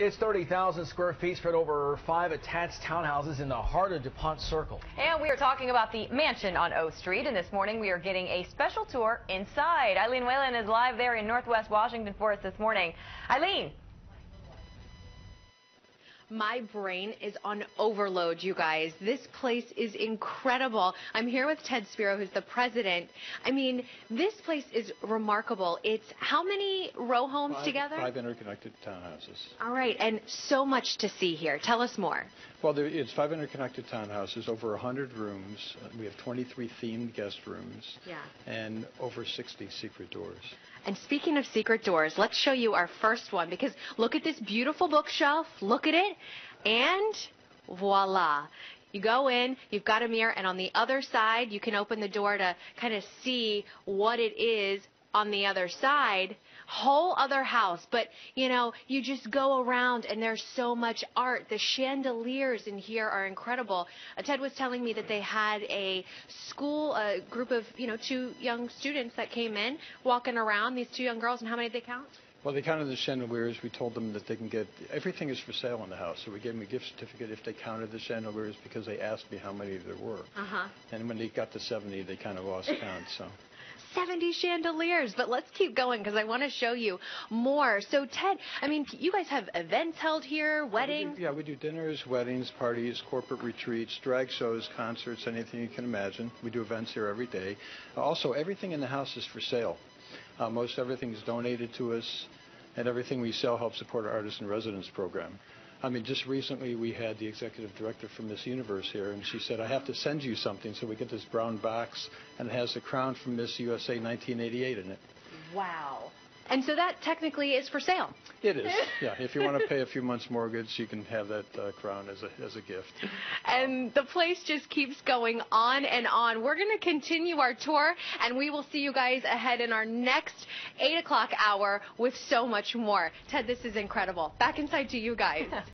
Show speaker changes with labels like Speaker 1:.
Speaker 1: It's 30,000 square feet spread over five attached townhouses in the heart of Dupont Circle.
Speaker 2: And we are talking about the mansion on O Street, and this morning we are getting a special tour inside. Eileen Whelan is live there in Northwest Washington for us this morning. Eileen.
Speaker 3: My brain is on overload, you guys. This place is incredible. I'm here with Ted Spiro, who's the president. I mean, this place is remarkable. It's how many row homes
Speaker 4: five,
Speaker 3: together?
Speaker 4: Five interconnected townhouses.
Speaker 3: All right, and so much to see here. Tell us more.
Speaker 4: Well, there, it's five interconnected townhouses, over 100 rooms. We have 23 themed guest rooms.
Speaker 3: Yeah.
Speaker 4: And over 60 secret doors.
Speaker 3: And speaking of secret doors, let's show you our first one because look at this beautiful bookshelf. Look at it. And voila. You go in, you've got a mirror, and on the other side, you can open the door to kind of see what it is on the other side whole other house but you know you just go around and there's so much art the chandeliers in here are incredible uh, ted was telling me that they had a school a group of you know two young students that came in walking around these two young girls and how many did they count
Speaker 4: well, they counted the chandeliers. We told them that they can get everything is for sale in the house. So we gave them a gift certificate if they counted the chandeliers because they asked me how many there were.
Speaker 3: Uh-huh.
Speaker 4: And when they got to 70, they kind of lost count. So
Speaker 3: 70 chandeliers. But let's keep going because I want to show you more. So, Ted, I mean, you guys have events held here, weddings?
Speaker 4: We do, yeah, we do dinners, weddings, parties, corporate retreats, drag shows, concerts, anything you can imagine. We do events here every day. Also, everything in the house is for sale. Uh, most everything is donated to us, and everything we sell helps support our artist in residence program. I mean, just recently we had the executive director from Miss Universe here, and she said, I have to send you something. So we get this brown box, and it has the crown from Miss USA 1988 in it.
Speaker 3: Wow. And so that technically is for sale.
Speaker 4: It is, yeah. If you want to pay a few months' mortgage, you can have that uh, crown as a as a gift.
Speaker 3: And the place just keeps going on and on. We're going to continue our tour, and we will see you guys ahead in our next eight o'clock hour with so much more. Ted, this is incredible. Back inside to you guys.